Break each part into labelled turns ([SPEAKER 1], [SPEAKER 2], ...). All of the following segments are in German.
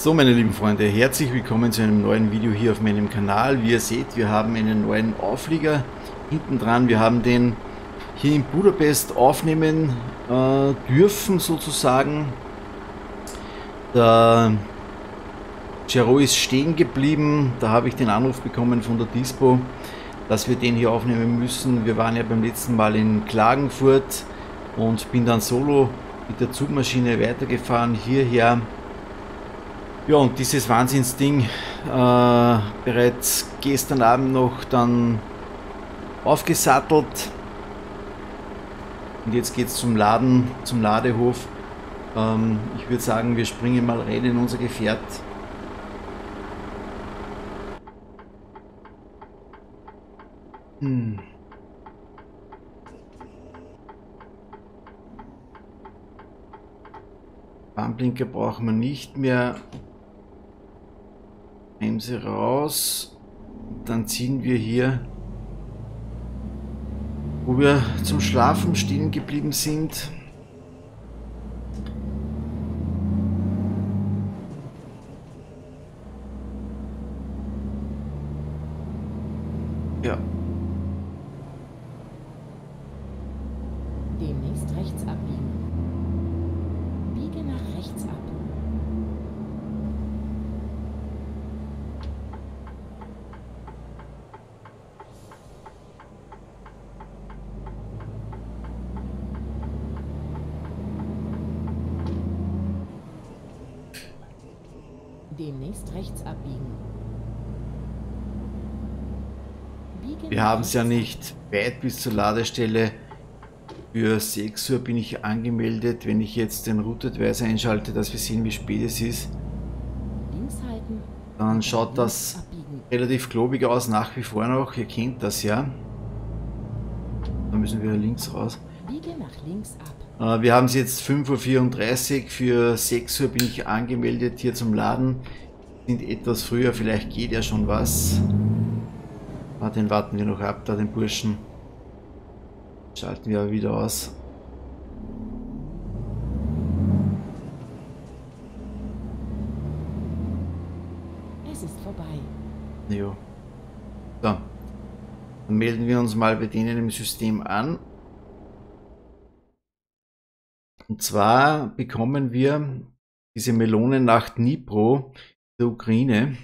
[SPEAKER 1] So meine lieben Freunde, herzlich willkommen zu einem neuen Video hier auf meinem Kanal. Wie ihr seht, wir haben einen neuen Auflieger hinten dran. Wir haben den hier in Budapest aufnehmen äh, dürfen sozusagen. Der Gero ist stehen geblieben. Da habe ich den Anruf bekommen von der Dispo, dass wir den hier aufnehmen müssen. Wir waren ja beim letzten Mal in Klagenfurt und bin dann solo mit der Zugmaschine weitergefahren hierher ja, und dieses Wahnsinnsding äh, bereits gestern Abend noch dann aufgesattelt. Und jetzt geht es zum Laden, zum Ladehof. Ähm, ich würde sagen, wir springen mal rein in unser Gefährt. Hm. Warnblinker brauchen wir nicht mehr. Bremse raus. Dann ziehen wir hier, wo wir zum Schlafen stehen geblieben sind.
[SPEAKER 2] Demnächst rechts abbiegen.
[SPEAKER 1] Biegen Wir haben es ja nicht weit bis zur Ladestelle. Für 6 Uhr bin ich angemeldet. Wenn ich jetzt den Route Advisor einschalte, dass wir sehen, wie spät es ist, dann schaut das relativ globig aus, nach wie vor noch. Ihr kennt das ja. Dann müssen wir links raus.
[SPEAKER 2] Biege nach links ab.
[SPEAKER 1] Äh, wir haben es jetzt 5.34 Uhr, für 6 Uhr bin ich angemeldet hier zum Laden. Sind etwas früher, vielleicht geht ja schon was. Ah, den warten wir noch ab, da den Burschen. Schalten wir aber wieder aus.
[SPEAKER 2] Es ist vorbei.
[SPEAKER 1] Jo. So. Dann melden wir uns mal bei denen im System an. Und zwar bekommen wir diese Melonen nach Dnipro der Ukraine.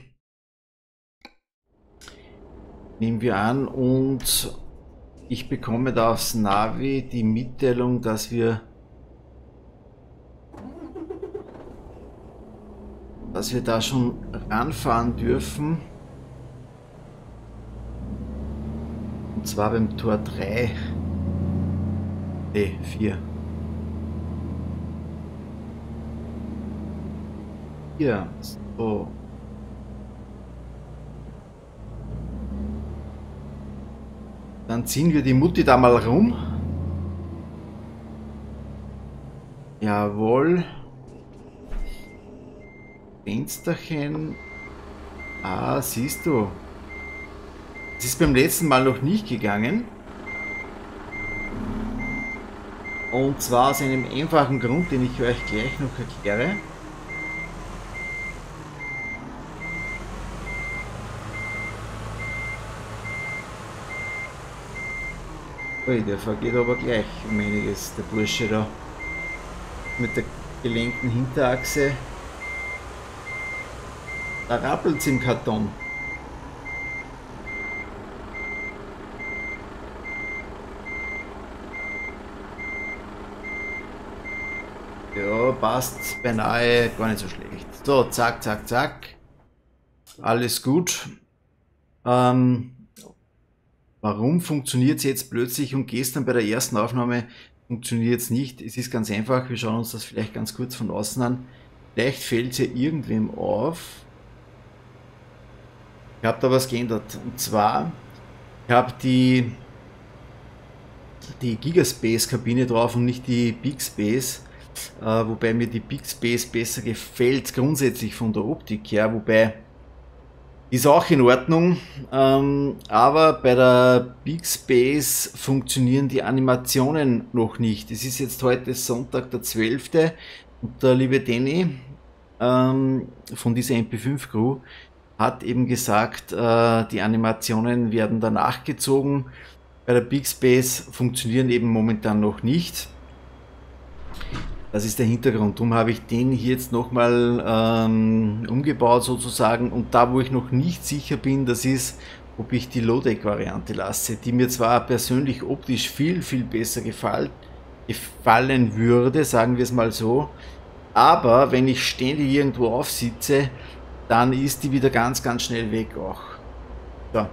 [SPEAKER 1] Nehmen wir an und ich bekomme da aufs Navi die Mitteilung, dass wir dass wir da schon ranfahren dürfen. Und zwar beim Tor 3. Ne, 4. Hier, so. Dann ziehen wir die Mutti da mal rum. Jawohl. Fensterchen. Ah, siehst du. Es ist beim letzten Mal noch nicht gegangen. Und zwar aus einem einfachen Grund, den ich euch gleich noch erkläre. Ui, der vergeht aber gleich um einiges, der Bursche da. Mit der gelenkten Hinterachse. Da rappelt's im Karton. Ja, passt beinahe gar nicht so schlecht. So, zack, zack, zack. Alles gut. Ähm, Warum funktioniert es jetzt plötzlich und gestern bei der ersten Aufnahme funktioniert es nicht? Es ist ganz einfach, wir schauen uns das vielleicht ganz kurz von außen an. Vielleicht fällt es ja irgendwem auf. Ich habe da was geändert. Und zwar, ich habe die, die Gigaspace-Kabine drauf und nicht die Big Space. Äh, wobei mir die Big Space besser gefällt, grundsätzlich von der Optik her. Wobei ist auch in Ordnung, ähm, aber bei der Big Space funktionieren die Animationen noch nicht. Es ist jetzt heute Sonntag der 12. und der liebe Danny, ähm, von dieser MP5-Crew hat eben gesagt, äh, die Animationen werden danach gezogen. Bei der Big Space funktionieren eben momentan noch nicht. Das ist der Hintergrund. Darum habe ich den hier jetzt nochmal ähm, umgebaut sozusagen. Und da, wo ich noch nicht sicher bin, das ist, ob ich die Low-Deck-Variante lasse, die mir zwar persönlich optisch viel, viel besser gefallen, gefallen würde, sagen wir es mal so. Aber wenn ich ständig irgendwo aufsitze, dann ist die wieder ganz, ganz schnell weg auch. So.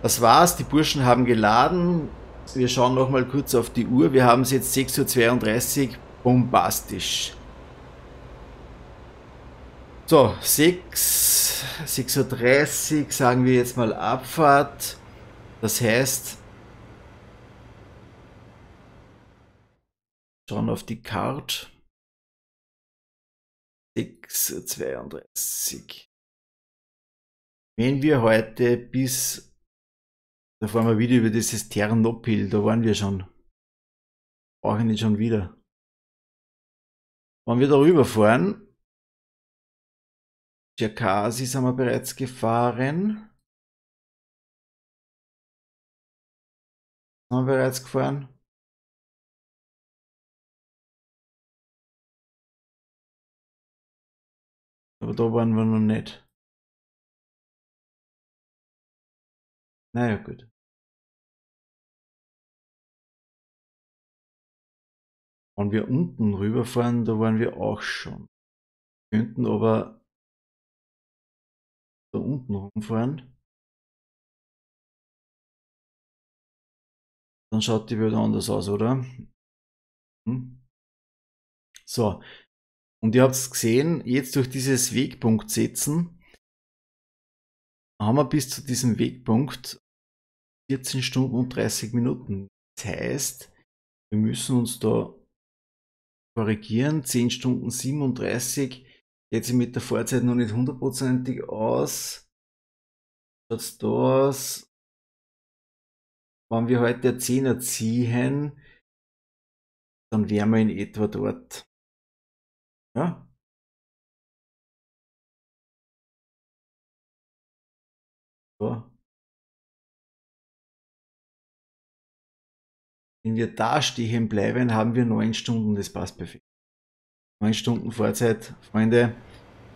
[SPEAKER 1] Das war's, die Burschen haben geladen. Wir schauen noch mal kurz auf die Uhr. Wir haben es jetzt 6.32 Uhr, bombastisch. So, 6, 6.30 Uhr sagen wir jetzt mal Abfahrt. Das heißt, schauen auf die Karte. 6,32. Wenn wir heute bis, da fahren wir wieder über dieses Ternopil, da waren wir schon. Brauche ich nicht schon wieder. Wenn wir darüber fahren, Cherkasi sind wir bereits gefahren. Sind wir bereits gefahren? Aber da waren wir noch nicht. Naja, gut. Wenn wir unten rüberfahren, da waren wir auch schon. Wir könnten aber da unten rumfahren. Dann schaut die Welt anders aus, oder? Hm? So, und ihr habt es gesehen, jetzt durch dieses Wegpunkt setzen, haben wir bis zu diesem Wegpunkt 14 Stunden und 30 Minuten. Das heißt, wir müssen uns da korrigieren. 10 Stunden 37 geht sich mit der Fahrzeit noch nicht hundertprozentig aus. Schaut's da aus. Wenn wir heute 10er ziehen, dann wären wir in etwa dort. Ja. So. Wenn wir da stehen bleiben, haben wir neun Stunden, das passt perfekt. Neun Stunden Vorzeit, Freunde,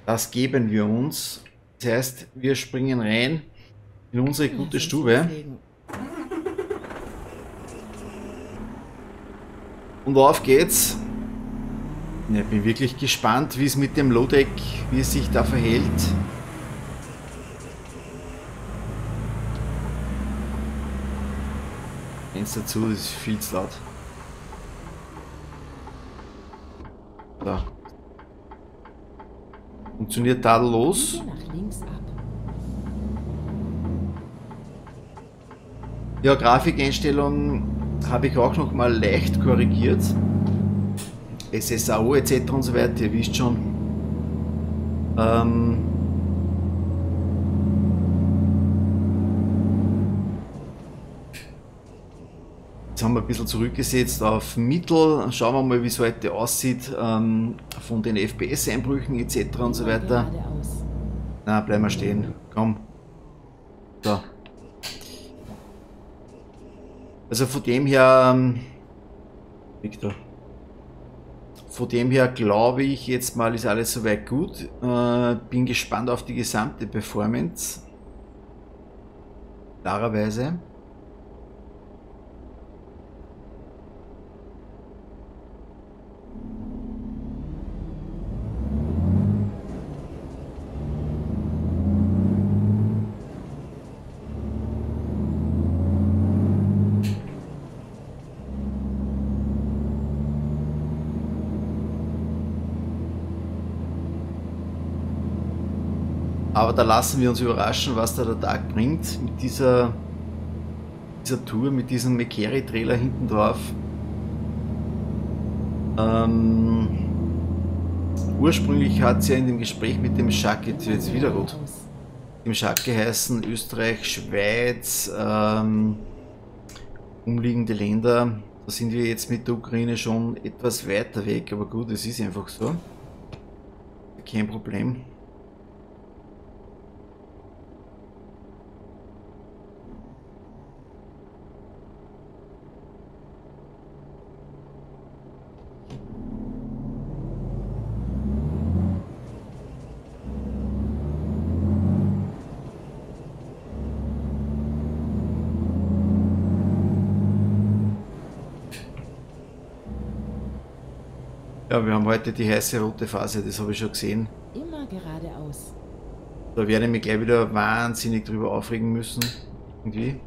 [SPEAKER 1] das geben wir uns. Das heißt, wir springen rein in unsere gute Stube. Und auf geht's. Ich bin wirklich gespannt, wie es mit dem Lodeck, wie es sich da verhält. Fenster dazu, das ist viel zu laut. Da. Funktioniert tadellos. Ja, Grafikeinstellungen habe ich auch noch mal leicht korrigiert. SSAO etc. und so weiter, ihr wisst schon. Ähm, jetzt haben wir ein bisschen zurückgesetzt auf Mittel. Schauen wir mal, wie es heute aussieht ähm, von den FPS-Einbrüchen etc. und so weiter. Na, bleiben wir stehen. Komm. So. Also von dem her, ähm, Victor. Von dem her glaube ich jetzt mal ist alles soweit gut. Äh, bin gespannt auf die gesamte Performance. Klarerweise. Aber da lassen wir uns überraschen, was da der Tag bringt mit dieser, dieser Tour, mit diesem Mekeri-Trailer hinten drauf. Ähm, ursprünglich hat es ja in dem Gespräch mit dem Schacke, jetzt wieder gut, dem Schacke heißen Österreich, Schweiz, ähm, umliegende Länder. Da sind wir jetzt mit der Ukraine schon etwas weiter weg, aber gut, es ist einfach so. kein Problem. Ja, wir haben heute die heiße rote Phase, das habe ich schon gesehen.
[SPEAKER 2] Immer geradeaus.
[SPEAKER 1] Da werde ich mich gleich wieder wahnsinnig drüber aufregen müssen. Irgendwie.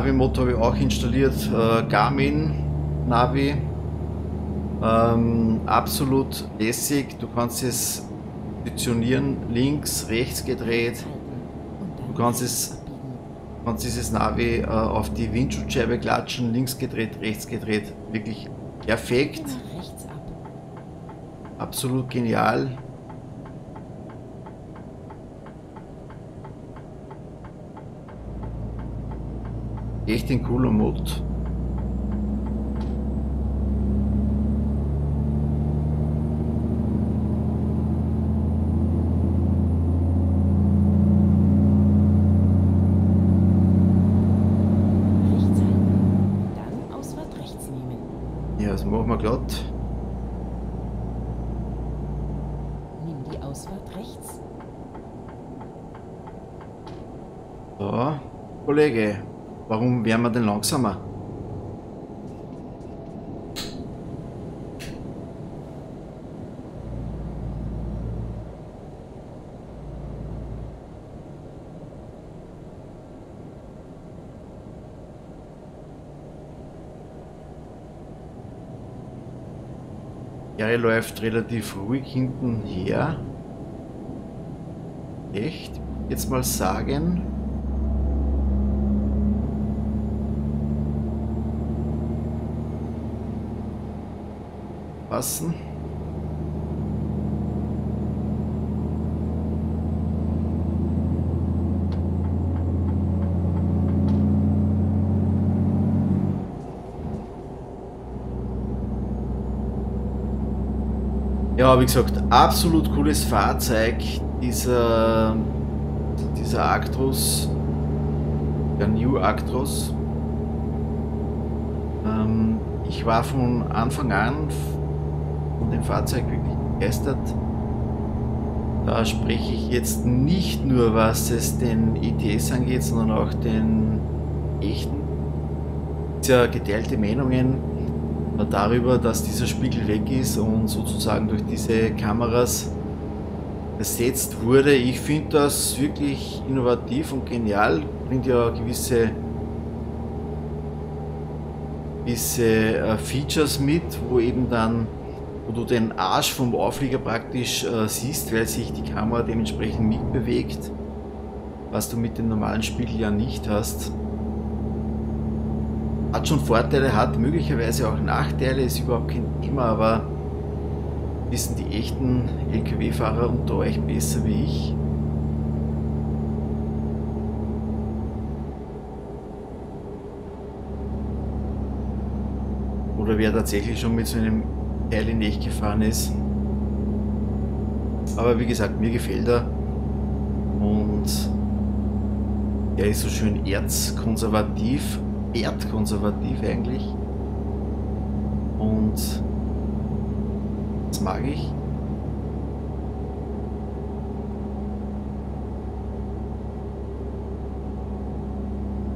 [SPEAKER 1] Ja, Navi-Mode habe ich auch installiert. Äh, Garmin Navi. Ähm, absolut lässig. Du kannst es positionieren, links, rechts gedreht. Du kannst es- kannst dieses Navi äh, auf die Windschutzscheibe klatschen, links gedreht, rechts gedreht. Wirklich perfekt. Absolut genial. Echt ein cooler Mod.
[SPEAKER 2] Rechts halten. Dann Ausfahrt rechts nehmen.
[SPEAKER 1] Ja, das machen wir glatt.
[SPEAKER 2] Nimm die Ausfahrt rechts.
[SPEAKER 1] So, Kollege, warum wären wir denn langsamer? Gary läuft relativ ruhig hinten her. Echt? Jetzt mal sagen. Passen. Ja, wie gesagt, absolut cooles Fahrzeug. Dieser, dieser Actros, der New Actros. Ähm, ich war von Anfang an dem Fahrzeug wirklich begeistert. Da spreche ich jetzt nicht nur, was es den ETS angeht, sondern auch den echten. Es ja geteilte Meinungen darüber, dass dieser Spiegel weg ist und sozusagen durch diese Kameras ersetzt wurde. Ich finde das wirklich innovativ und genial, bringt ja gewisse, gewisse äh, Features mit, wo eben dann, wo du den Arsch vom Auflieger praktisch äh, siehst, weil sich die Kamera dementsprechend mitbewegt, was du mit dem normalen Spiegel ja nicht hast hat schon Vorteile, hat möglicherweise auch Nachteile, ist überhaupt kein Thema, aber wissen die echten LKW-Fahrer unter euch besser wie ich. Oder wer tatsächlich schon mit so einem Teil in echt gefahren ist. Aber wie gesagt, mir gefällt er. Und er ist so schön erzkonservativ erdkonservativ eigentlich. Und das mag ich.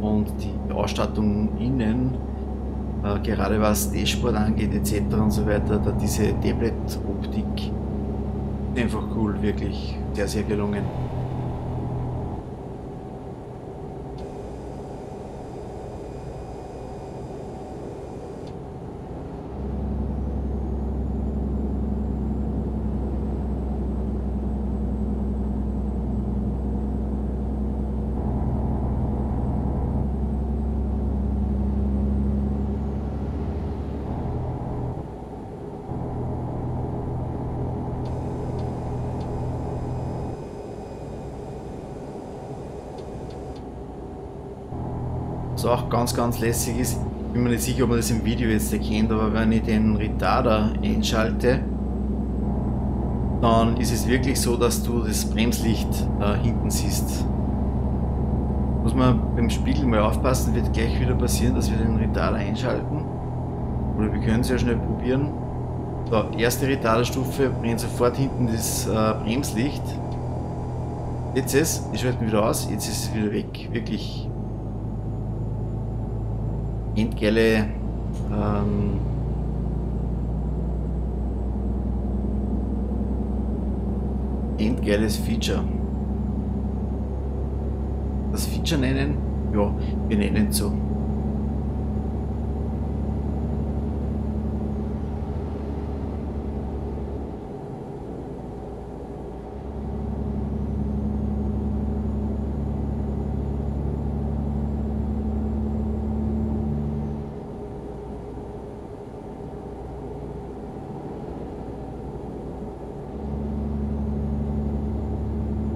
[SPEAKER 1] Und die Ausstattung innen, äh, gerade was Dashboard angeht etc. und so weiter, da diese Tablet-Optik, einfach cool, wirklich sehr, sehr gelungen. Was auch ganz, ganz lässig ist, bin mir nicht sicher, ob man das im Video jetzt erkennt, aber wenn ich den Retarder einschalte, dann ist es wirklich so, dass du das Bremslicht äh, hinten siehst. Muss man beim Spiegel mal aufpassen, wird gleich wieder passieren, dass wir den Retarder einschalten. Oder wir können es ja schnell probieren. So, erste Retarderstufe brennt sofort hinten das äh, Bremslicht. Jetzt ist es, ich schalte wieder aus, jetzt ist es wieder weg. Wirklich endgeile ähm, endgeiles Feature. Das Feature nennen? Ja, wir nennen es so.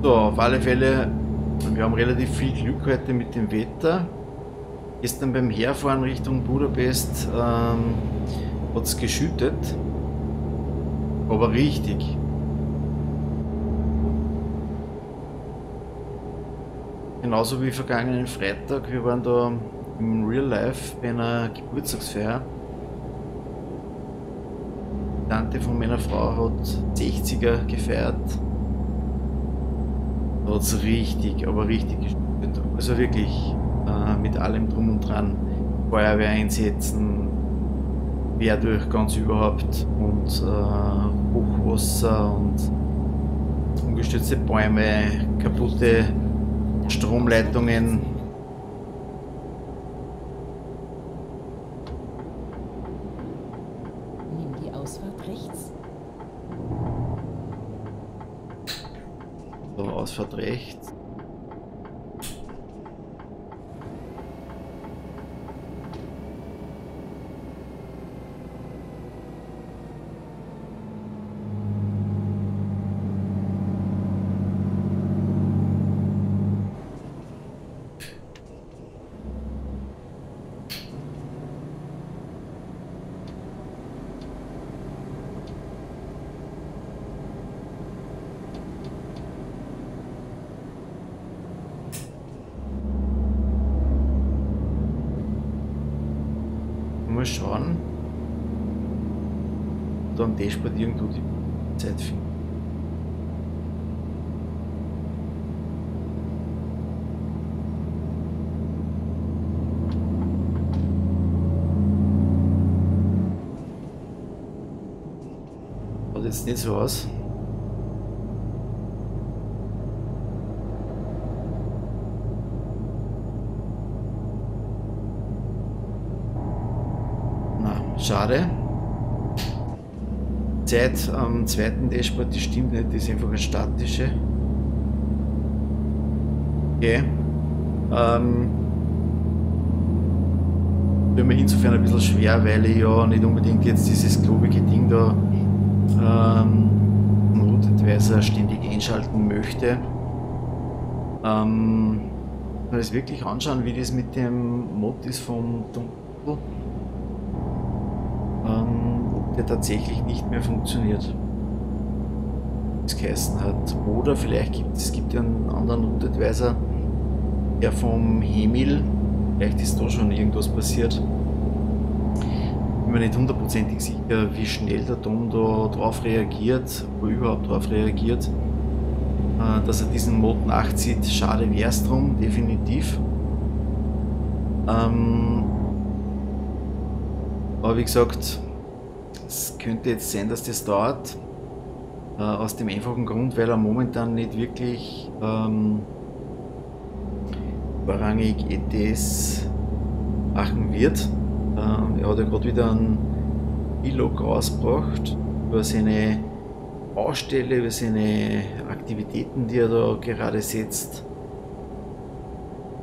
[SPEAKER 1] So, auf alle Fälle, wir haben relativ viel Glück heute mit dem Wetter. Gestern beim Herfahren Richtung Budapest ähm, hat es geschüttet, aber richtig. Genauso wie vergangenen Freitag, wir waren da im Real Life bei einer Geburtstagsfeier. Die Tante von meiner Frau hat 60er gefeiert da hat es richtig, aber richtig gespürt. Also wirklich äh, mit allem drum und dran. Feuerwehr einsetzen, durch ganz überhaupt und äh, Hochwasser und umgestürzte Bäume, kaputte Stromleitungen.
[SPEAKER 2] Nimm die Ausfahrt rechts.
[SPEAKER 1] So, Ausfahrt rechts. Mal schauen. Am Dashboard irgendwo die Zeit finden. Schaut jetzt nicht so aus. Na, schade. Zeit am zweiten Dashboard, die stimmt nicht, die ist einfach eine statische. Okay. Ähm, für mich insofern ein bisschen schwer, weil ich ja nicht unbedingt jetzt dieses klobige Ding da ähm, Route Advisor ständig einschalten möchte. Ähm, mal das wirklich anschauen, wie das mit dem Mod ist vom Dunkel. Der tatsächlich nicht mehr funktioniert. Geheißen hat. Oder vielleicht gibt es gibt einen anderen Route Advisor, der vom Hemil. Vielleicht ist da schon irgendwas passiert. Bin mir nicht hundertprozentig sicher, wie schnell der Dom da drauf reagiert, oder überhaupt drauf reagiert. Äh, dass er diesen Mod nachzieht, schade wäre es drum, definitiv. Ähm, aber wie gesagt, es könnte jetzt sein, dass das dauert. Äh, aus dem einfachen Grund, weil er momentan nicht wirklich ähm, vorrangig ETS machen wird. Ähm, er hat ja gerade wieder einen E-Log rausgebracht über seine Baustelle, über seine Aktivitäten, die er da gerade setzt.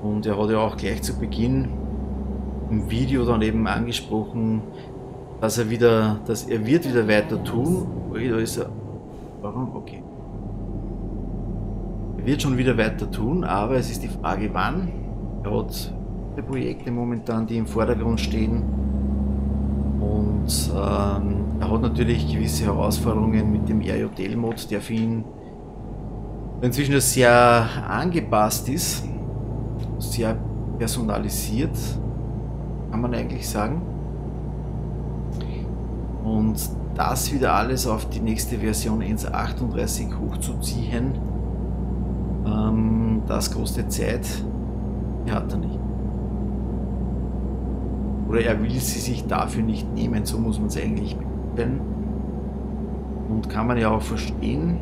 [SPEAKER 1] Und er hat ja auch gleich zu Beginn im Video dann eben angesprochen, dass er wieder, dass er wird wieder weiter tun. Ui, da ist er. Warum? Okay. Er wird schon wieder weiter tun, aber es ist die Frage wann. Er hat Projekte momentan, die im Vordergrund stehen. Und ähm, er hat natürlich gewisse Herausforderungen mit dem RJL-Mod, der für ihn inzwischen sehr angepasst ist, sehr personalisiert, kann man eigentlich sagen. Und das wieder alles auf die nächste Version 1.38 hochzuziehen, ähm, das kostet Zeit, die hat er nicht. Oder er will sie sich dafür nicht nehmen, so muss man es eigentlich beginnen. Und kann man ja auch verstehen.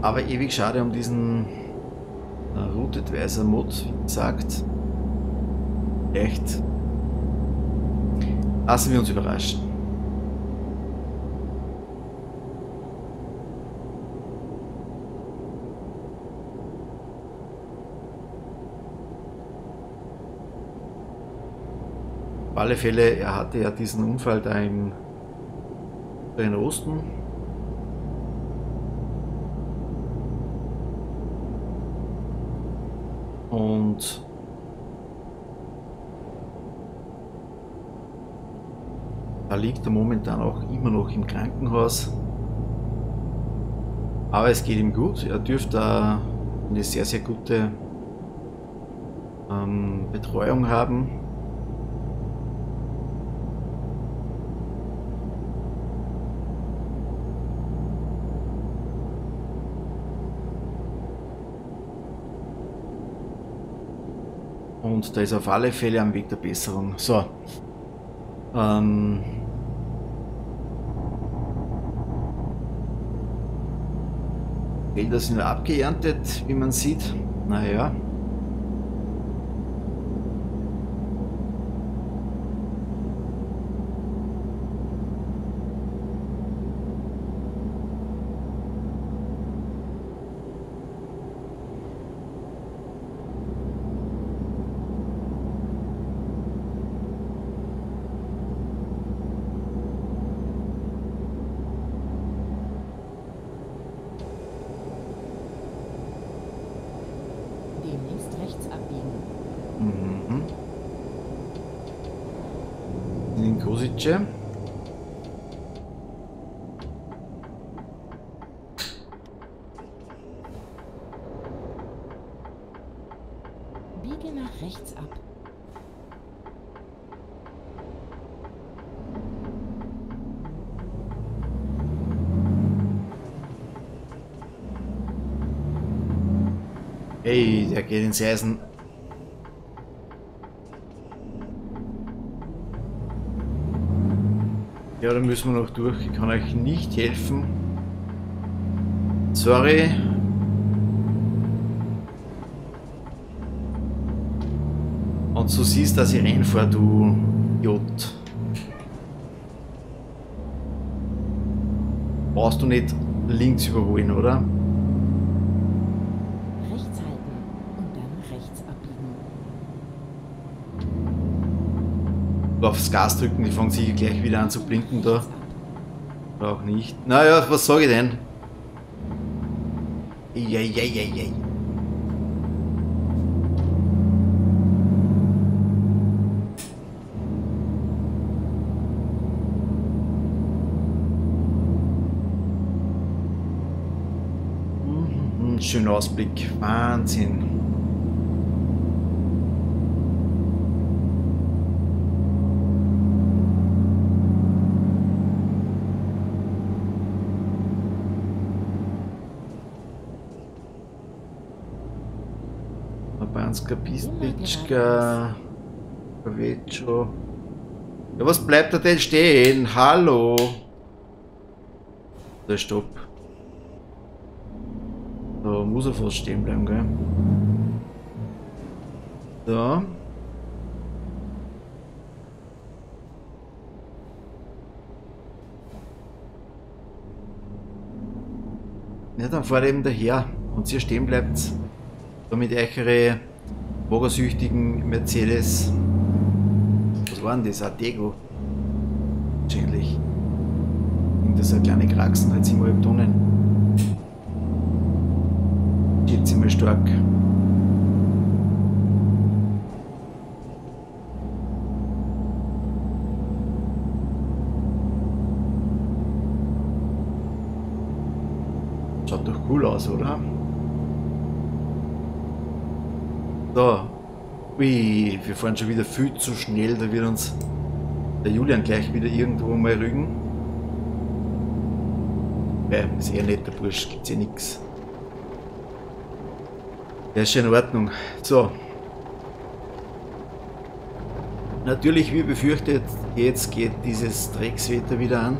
[SPEAKER 1] Aber ewig schade um diesen äh, Root Advisor Mod, wie gesagt. Echt. Lassen wir uns überraschen. Auf alle Fälle, er hatte ja diesen Unfall da im, im Osten. Und da liegt er momentan auch immer noch im Krankenhaus. Aber es geht ihm gut. Er dürfte eine sehr, sehr gute ähm, Betreuung haben. Und da ist auf alle Fälle am Weg der Besserung. So. Ähm. Felder sind abgeerntet, wie man sieht. Naja. Kosice.
[SPEAKER 2] Biege nach rechts ab.
[SPEAKER 1] Ey, der geht ins Eisen. Ja, da müssen wir noch durch. Ich kann euch nicht helfen. Sorry. Und du siehst, dass ich reinfahre, du Jod. Brauchst du nicht links überholen, oder? Aufs Gas drücken, die fangen sicher gleich wieder an zu blinken da. Oder auch nicht. Naja, was sage ich denn? Eieieiei. Mhm, schöner Ausblick. Wahnsinn. Franska Pispitschka, Pavecho. Ja, was bleibt da denn stehen? Hallo? Der Stopp. Da muss er fast stehen bleiben, gell? So. Ja, dann fahrt eben daher und ihr stehen bleibt, damit eure Drogersüchtigen Mercedes. Was war denn das? Artego. Wahrscheinlich. Das ist eine kleine Kraxen, halt 7,5 Tonnen. Mal stark. Schaut doch cool aus, oder? So. Ui, wir fahren schon wieder viel zu schnell, da wird uns der Julian gleich wieder irgendwo mal rügen. Ja, ist eher netter Bursch, gibt's eh nix. Ja, ist schon in Ordnung. So. Natürlich, wie befürchtet, jetzt geht dieses Dreckswetter wieder an.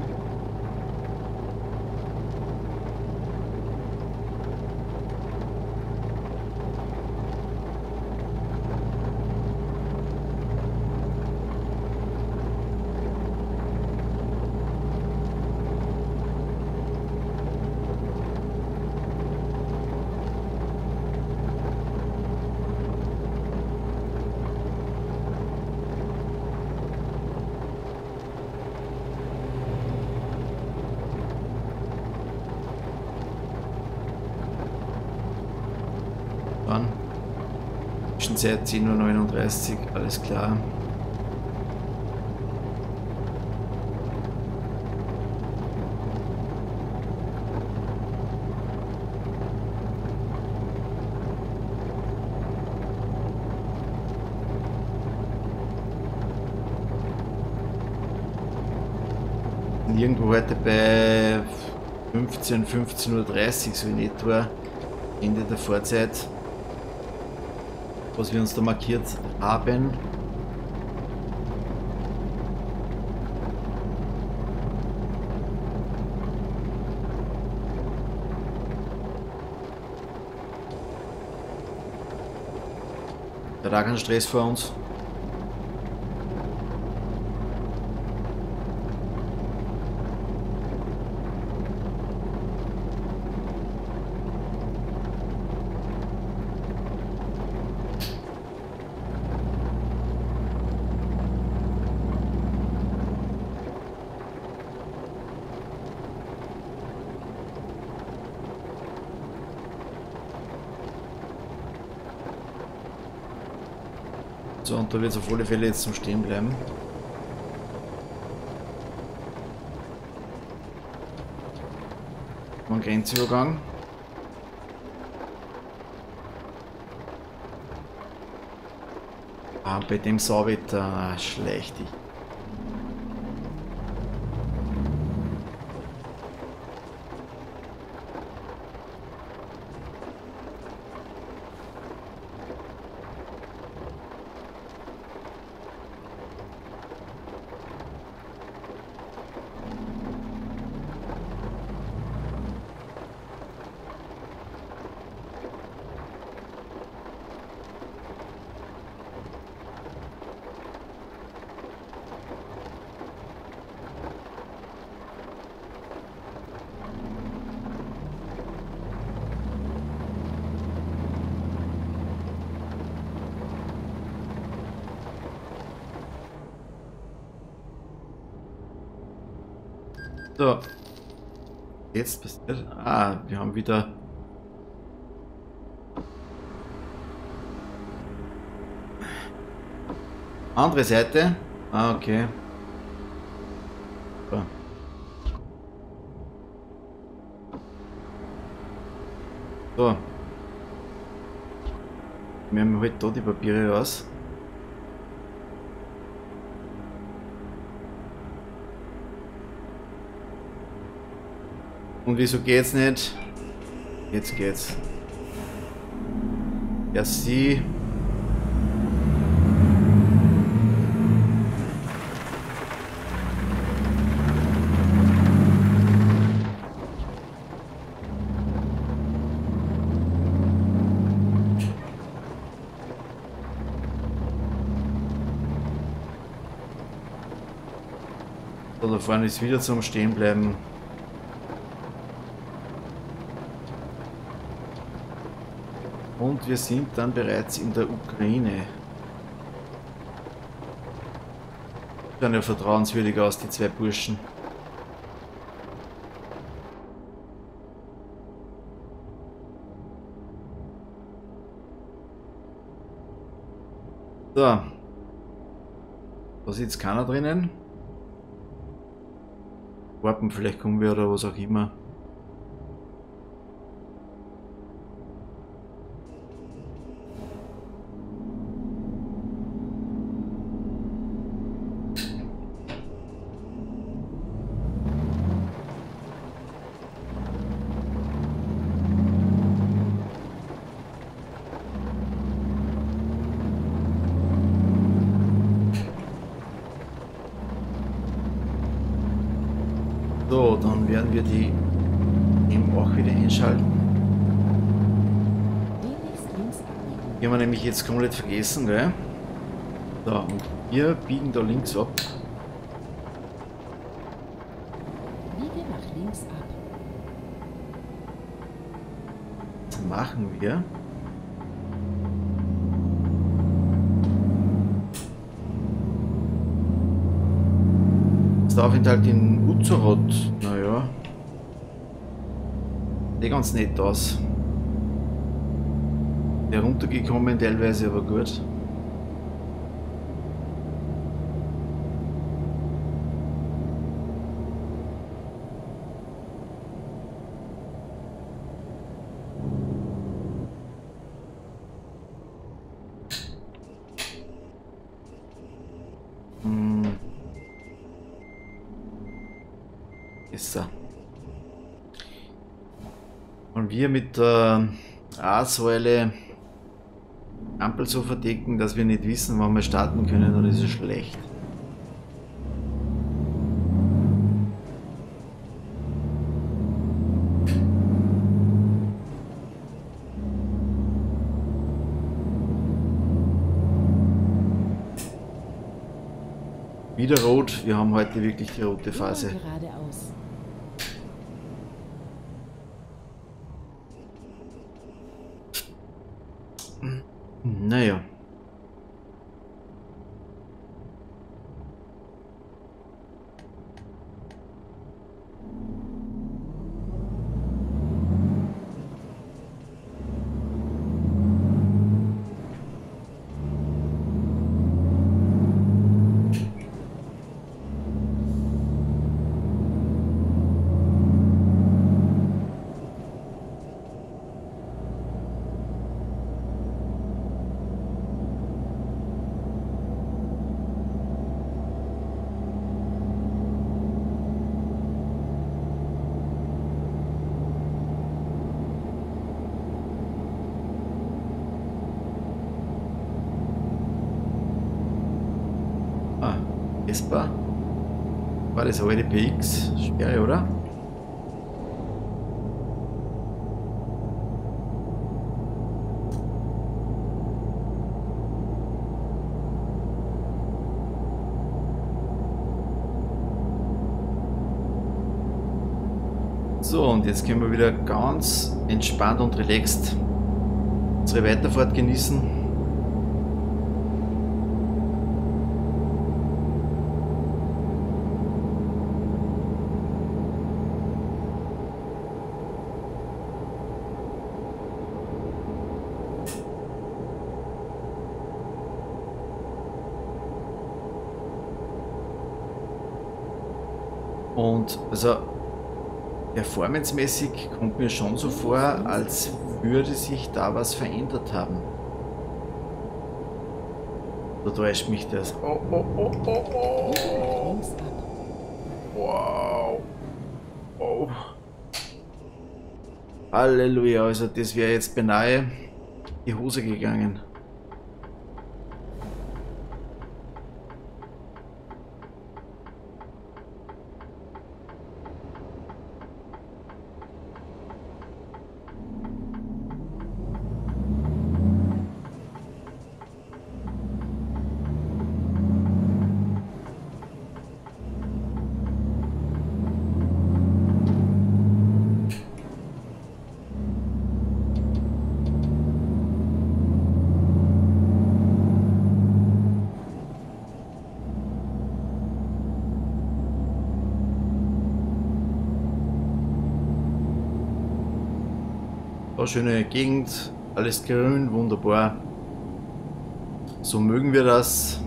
[SPEAKER 1] Dann. Zwischenzeit 10.39 Uhr, alles klar. Irgendwo heute bei 15, 15.30 Uhr, so in etwa, Ende der Vorzeit was wir uns da markiert haben. Auch keinen Stress vor uns. So, und da wird es auf alle Fälle jetzt zum Stehen bleiben. Ein Grenzübergang. Ah, bei dem Sauwetter schlecht ich. So. Jetzt passiert. Ah, wir haben wieder. Andere Seite. Ah, okay. So. so. Wir haben heute da die Papiere raus. Und wieso geht's nicht? Jetzt geht's. Ja, sie. So, da vorne ist wieder zum Stehen Und wir sind dann bereits in der Ukraine. Sieht ja vertrauenswürdig aus, die zwei Burschen. So. Da sitzt keiner drinnen. Warten, vielleicht kommen wir oder was auch immer. Jetzt komplett vergessen, gell? So, und wir biegen da links ab.
[SPEAKER 2] Biege nach links ab.
[SPEAKER 1] Das machen wir. Das Aufenthalt in Uzzerot. Naja. Sieht ganz nett aus. Der runtergekommen, teilweise aber gut. Hm. Wir mit der A-Säule Ampel so verdecken, dass wir nicht wissen, wann wir starten können, dann ist es schlecht. Wieder rot, wir haben heute wirklich die rote Phase.
[SPEAKER 2] Geradeaus.
[SPEAKER 1] Naja. Ah, Vespa. War das alte PX? Sperre, oder? So, und jetzt können wir wieder ganz entspannt und relaxed unsere Weiterfahrt genießen. Und also performancemäßig kommt mir schon so vor, als würde sich da was verändert haben. Da täuscht mich das. Oh, oh, oh, oh, oh. Wow. Oh. Halleluja, also das wäre jetzt beinahe die Hose gegangen. Schöne Gegend, alles grün, wunderbar. So mögen wir das.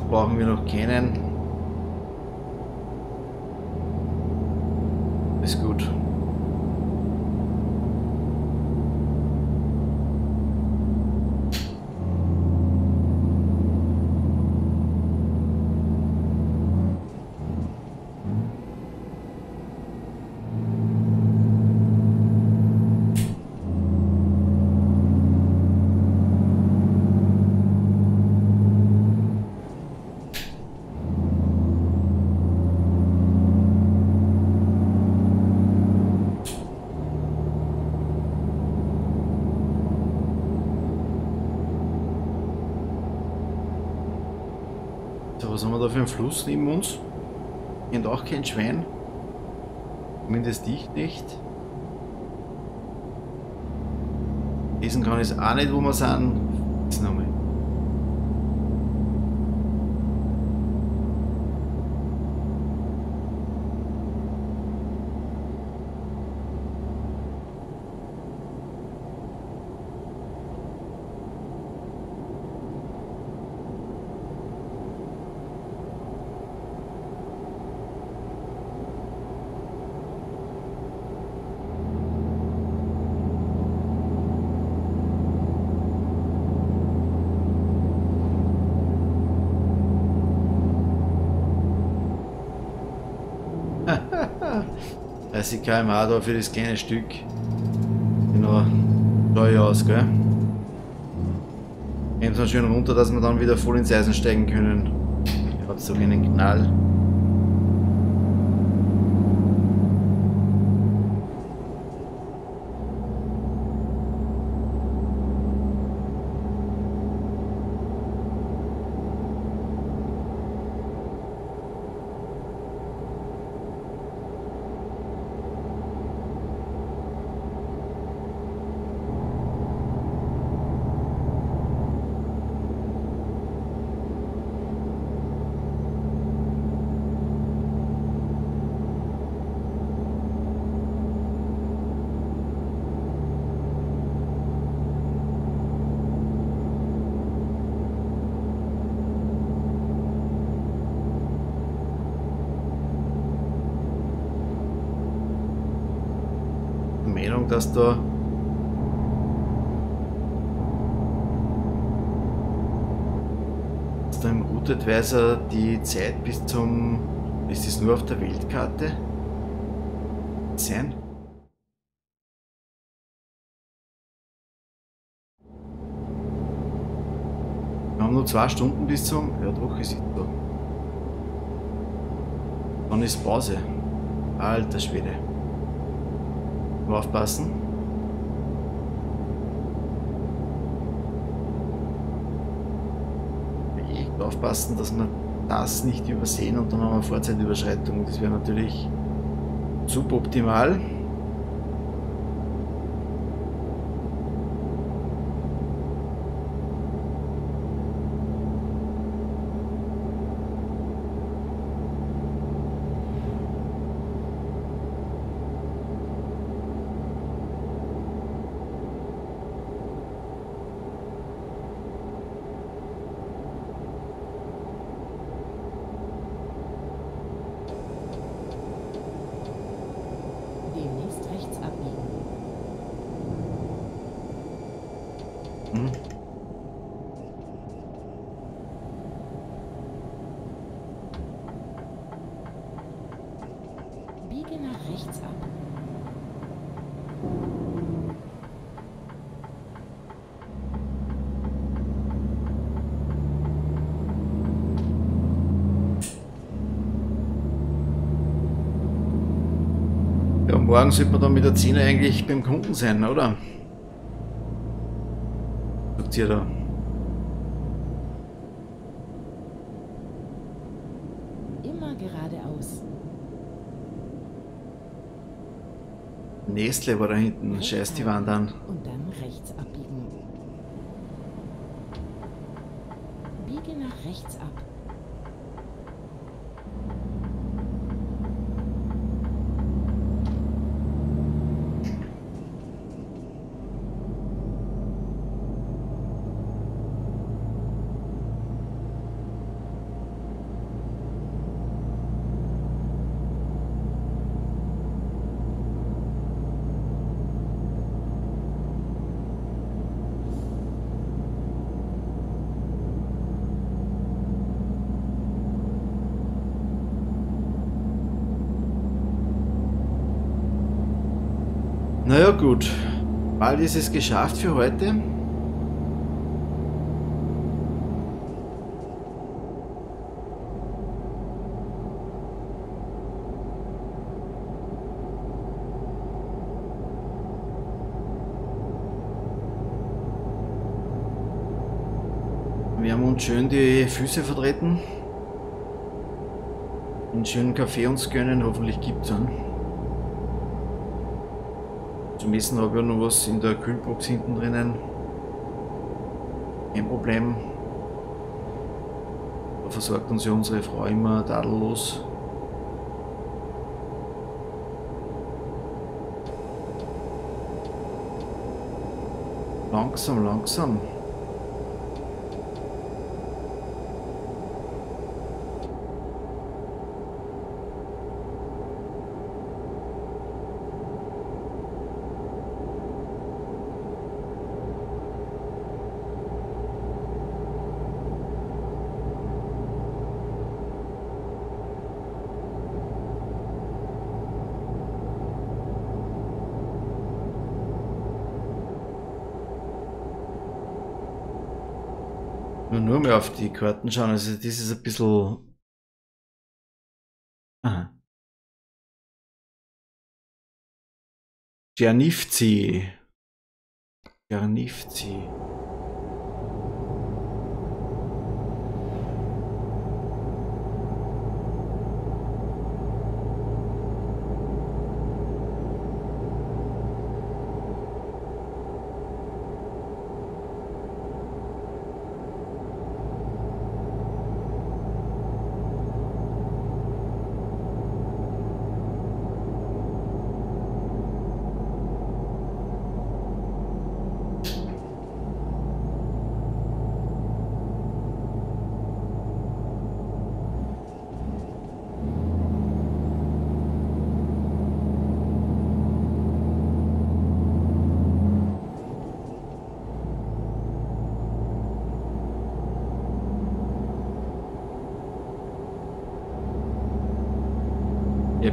[SPEAKER 1] So brauchen wir noch keinen. Ist gut. Da für einen Fluss neben uns? Kennt auch kein Schwein. Zumindest ich nicht. Lesen kann ich es auch nicht, wo wir sind. Jetzt nochmal. Also 30 km/h da für das kleine Stück. Genau, teuer aus, gell? Gehen dann schön runter, dass wir dann wieder voll ins Eisen steigen können. Hat so einen Knall. Dass da dass da im Route Advisor die Zeit bis zum ist es nur auf der Weltkarte sein? Wir haben nur zwei Stunden bis zum. Ja doch, ist da. Dann ist Pause. Alter Schwede. Nur aufpassen. Aufpassen, dass wir das nicht übersehen und dann haben wir Vorzeitüberschreitung. Das wäre natürlich suboptimal.
[SPEAKER 2] Demnächst rechts abbiegen.
[SPEAKER 1] Hm?
[SPEAKER 2] Biege nach rechts ab.
[SPEAKER 1] Ja, morgen sollte man dann mit der 10 eigentlich beim Kunden sein, oder? Sagt ihr da?
[SPEAKER 2] Immer geradeaus.
[SPEAKER 1] Nestle war da hinten.
[SPEAKER 2] Rechts
[SPEAKER 1] Scheiß die Wand an.
[SPEAKER 2] Und dann rechts abbiegen. Biege nach rechts ab.
[SPEAKER 1] Naja gut, ist es geschafft für heute. Wir haben uns schön die Füße vertreten. Einen schönen Kaffee uns gönnen, hoffentlich gibt es einen. Zum Essen habe ich ja noch was in der Kühlbox hinten drinnen. Kein Problem. Da versorgt uns ja unsere Frau immer tadellos. Langsam, langsam. Mehr auf die Karten schauen, also das ist ein bisschen... Aha. Czernivci. Czernivci.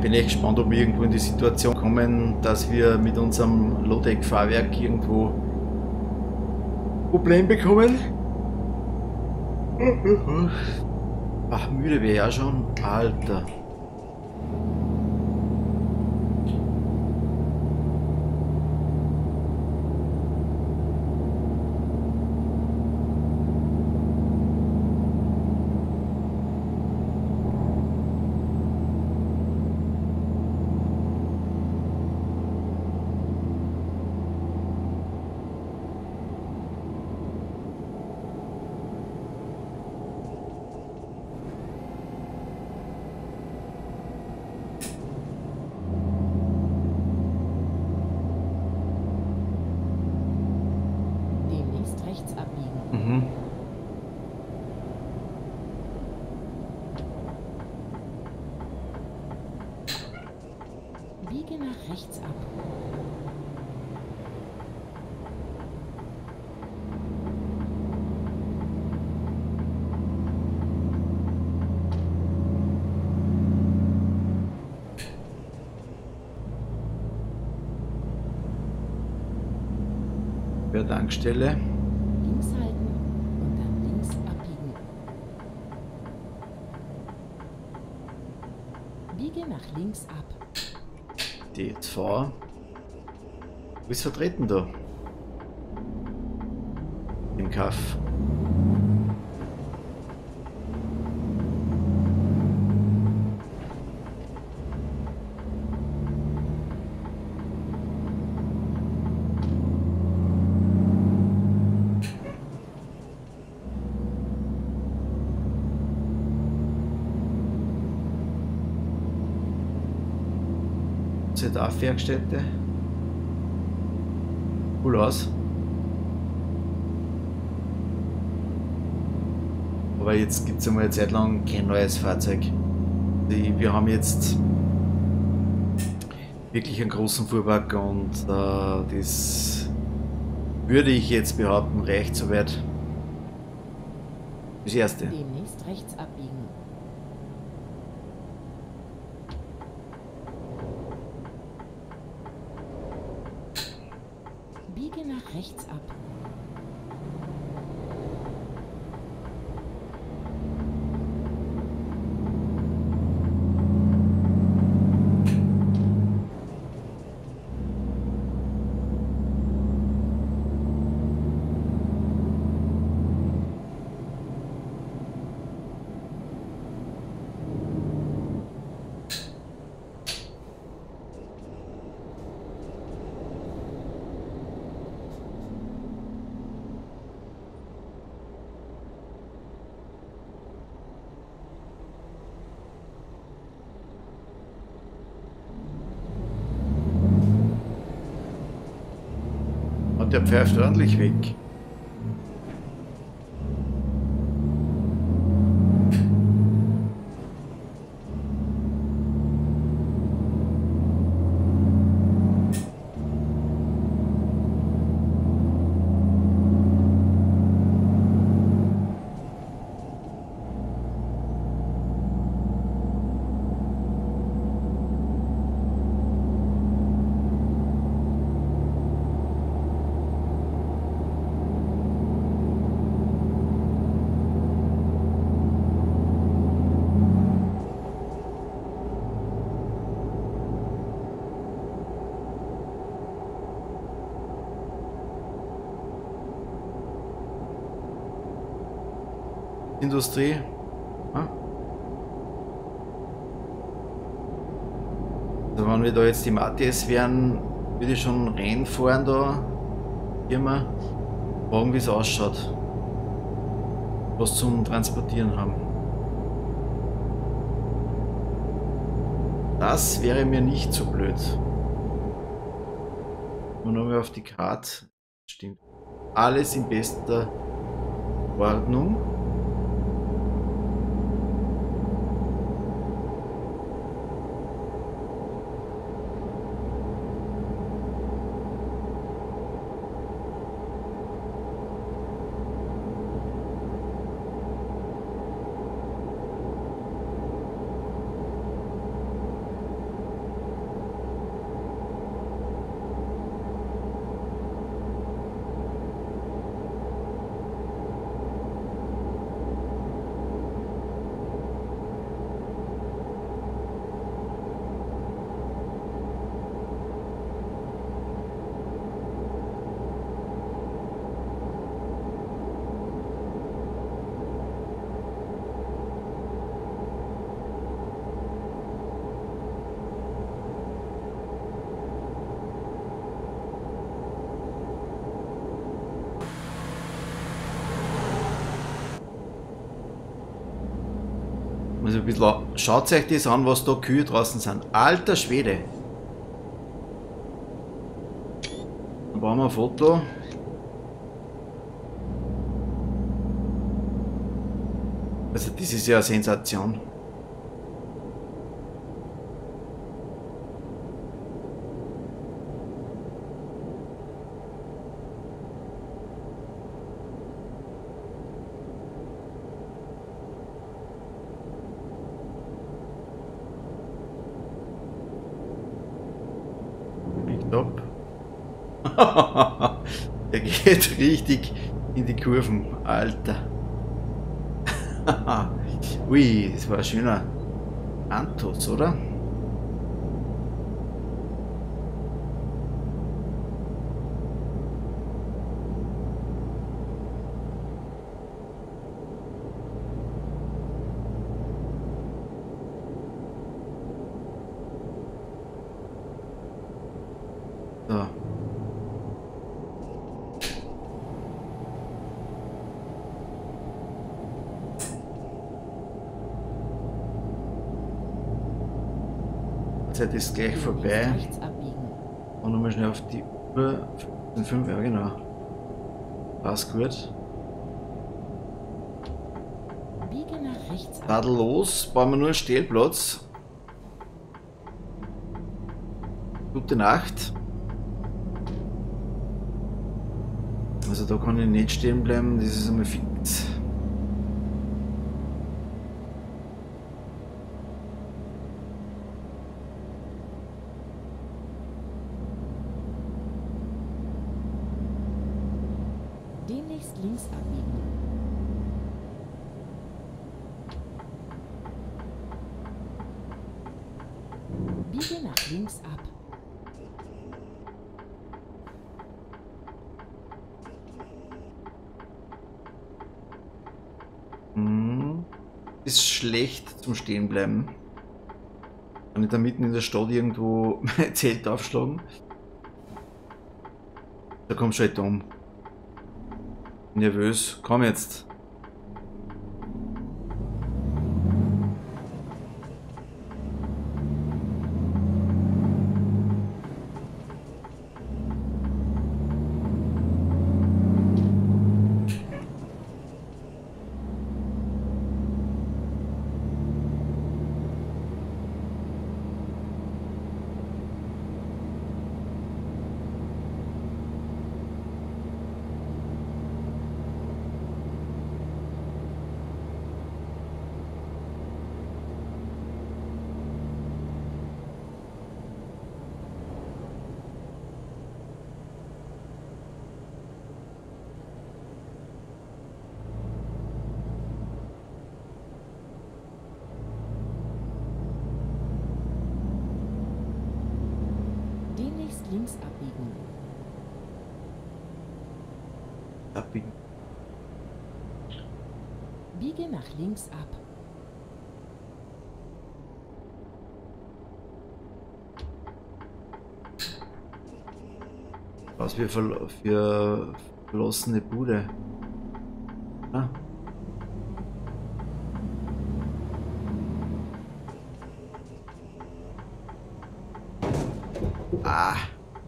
[SPEAKER 1] Bin echt gespannt, ob wir irgendwo in die Situation kommen, dass wir mit unserem Lodeck-Fahrwerk irgendwo Problem bekommen. Ach, müde wäre ja schon. Alter.
[SPEAKER 2] Demnächst rechts abbiegen.
[SPEAKER 1] Mhm.
[SPEAKER 2] Biege nach rechts ab.
[SPEAKER 1] Bei der Tankstelle.
[SPEAKER 2] Links halten und dann links abbiegen. Biege nach links ab.
[SPEAKER 1] DSV. Wo ist vertreten da? Im Kaff. ZAF-Werkstätte. Cool aus. Aber jetzt gibt es einmal eine Zeit lang kein neues Fahrzeug. Wir haben jetzt wirklich einen großen Fuhrpark und äh, das würde ich jetzt behaupten, reicht soweit. Das erste.
[SPEAKER 2] Demnächst rechts abbiegen. Biege nach rechts ab.
[SPEAKER 1] Und der pfeift ordentlich weg. Industrie. Also wenn wir da jetzt im ATS wären, würde ich schon reinfahren da. Immer. Fragen, wie es ausschaut. Was zum Transportieren haben. Das wäre mir nicht so blöd. Und nochmal auf die Karte. Stimmt. Alles in bester Ordnung. Bisschen, schaut euch das an, was da Kühe draußen sind. Alter Schwede. Dann brauchen wir ein Foto. Also das ist ja eine Sensation. Biegt ab. Der geht richtig in die Kurven, Alter. Ui, das war ein schöner Antos, oder? So. Zeit ist gleich vorbei. Und nochmal schnell auf die Uhr. 5, ja genau. Passt gut.
[SPEAKER 2] Biege nach rechts ab.
[SPEAKER 1] Radl los, bauen wir nur einen Stellplatz. Gute Nacht. Also da kann ich nicht stehen bleiben, das ist einmal fix.
[SPEAKER 2] Demnächst links abbiegen. Biege nach links ab.
[SPEAKER 1] Hm. Ist schlecht zum Stehen bleiben. Kann ich da mitten in der Stadt irgendwo mein Zelt aufschlagen? Da kommst du halt um. Nervös. Komm jetzt.
[SPEAKER 2] Demnächst links abbiegen.
[SPEAKER 1] Abbiegen.
[SPEAKER 2] Biege nach links ab.
[SPEAKER 1] Was wir für verlassene Bude. Ah. Ah,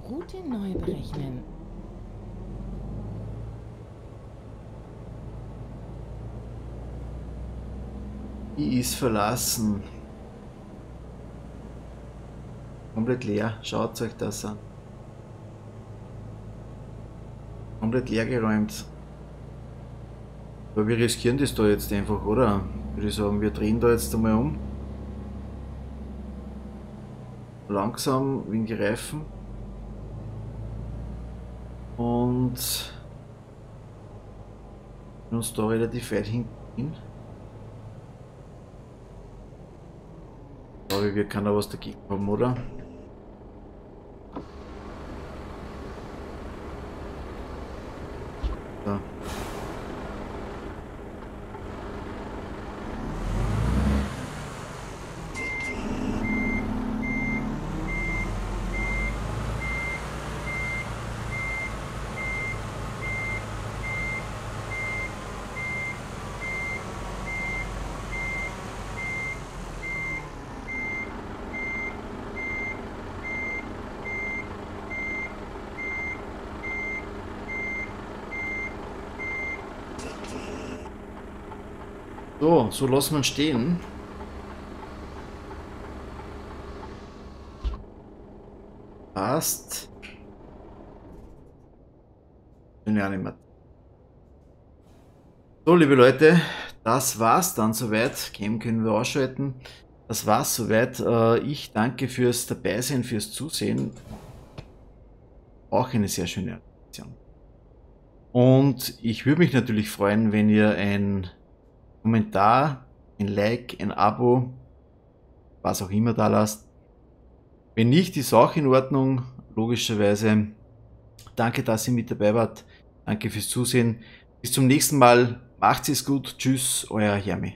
[SPEAKER 2] Route neu berechnen.
[SPEAKER 1] die ist verlassen. Komplett leer. Schaut euch das an. Komplett leer geräumt. Aber wir riskieren das da jetzt einfach, oder? Würde ich sagen, wir drehen da jetzt einmal um. Langsam wegen die Reifen. Und uns da relativ weit hin. Glaube, wir kann da was dagegen haben, oder? So, so wir ihn stehen. Passt. Schöne Animation. So, liebe Leute, das war's dann soweit. Game können wir ausschalten. Das war's soweit. Äh, Ich danke fürs Dabeisein, fürs Zusehen. Auch eine sehr schöne Animation. Und ich würde mich natürlich freuen, wenn ihr ein Kommentar, ein Like, ein Abo, was auch immer da lasst. Wenn nicht, ist auch in Ordnung, logischerweise. Danke, dass ihr mit dabei wart. Danke fürs Zusehen. Bis zum nächsten Mal. Macht's es gut. Tschüss, euer Hermi.